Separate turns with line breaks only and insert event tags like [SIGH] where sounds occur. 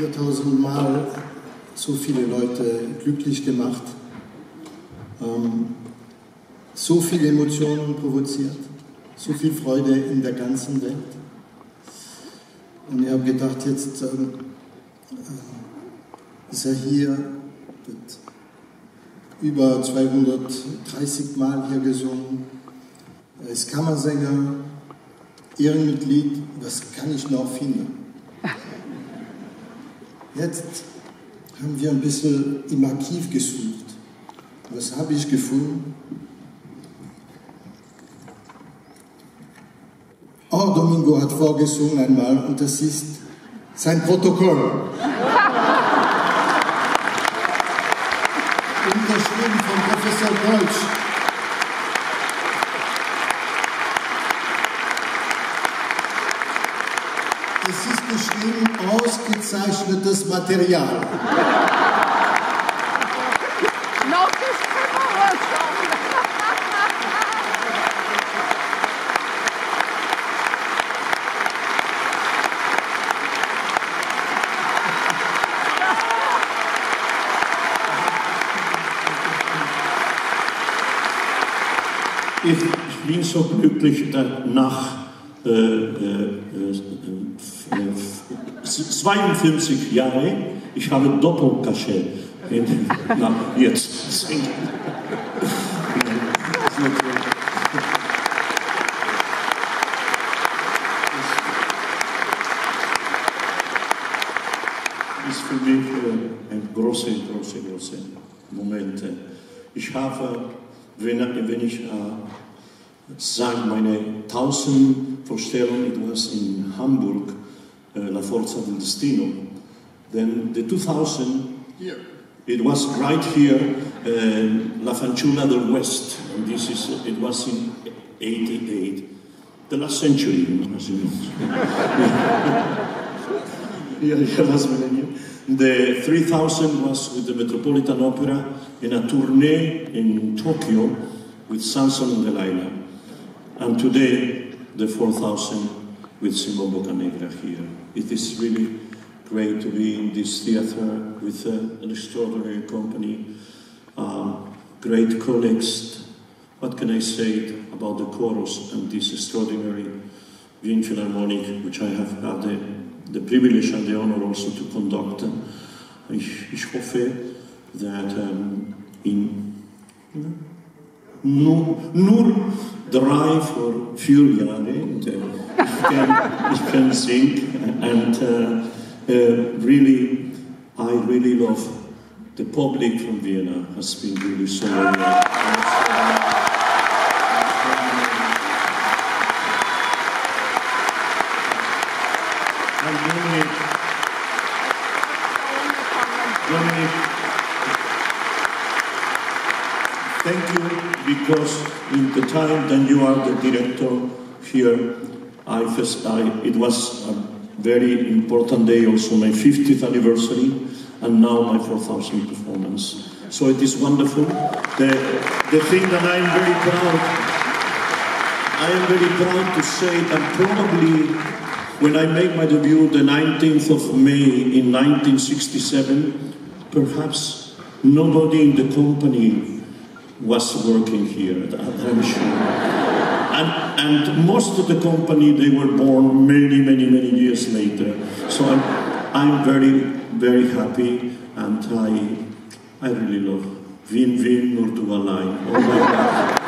4000 Mal so viele Leute glücklich gemacht, ähm, so viele Emotionen provoziert, so viel Freude in der ganzen Welt. Und ich habe gedacht, jetzt ähm, äh, ist er hier, wird über 230 Mal hier gesungen. Er ist Kammersänger, Ehrenmitglied, was kann ich noch finden? [LAUGHS] Jetzt haben wir ein bisschen im Archiv gesucht. Was habe ich gefunden? Oh, Domingo hat vorgesungen einmal und das ist sein Protokoll. [LAUGHS] Unterschrieben von Professor Deutsch. Es ist geschrieben ausgezeichnetes Material.
Ich, bin so glücklich nach äh, äh, äh, 52 Jahren. Ich habe Doppelkaschee nach jetzt. ist für mich äh, ein großer, großer, großer Moment. Ich habe, wenn, ich äh, sage, meine 1000 Vorstellungen, it was in Hamburg, äh, La Forza del Destino, then the 2000,
Hier.
it was right here, uh, La Fanciulla del West, and this is, it was in 88, the last century, as you know. Yeah, yeah, last millennium. The 3000 was with the Metropolitan Opera in a tournée in Tokyo with Samson and Delilah. And today, the 4000 with Simon Boccanegra here. It is really great to be in this theater with uh, an extraordinary company, um, great colleagues. What can I say about the chorus and this extraordinary Wien Philharmonic, which I have had the, the privilege and the honor also to conduct. Ich, ich hoffe, that um, in nur, nur drei or vier Jahre uh, ich, can, ich can sing and uh, uh, really, I really love the public from Vienna has been really so uh, and thank you because in the time that you are the director here, I first, I, it was a very important day, also my 50th anniversary, and now my 4,000 performance. So it is wonderful. The, the thing that I'm very proud, I am very proud to say that probably when I made my debut the 19th of May in 1967, perhaps nobody in the company was working here, I'm sure. And, and most of the company, they were born many, many, many years later. So I'm, I'm very, very happy and I, I really love Wien nur du allein. Oh my God.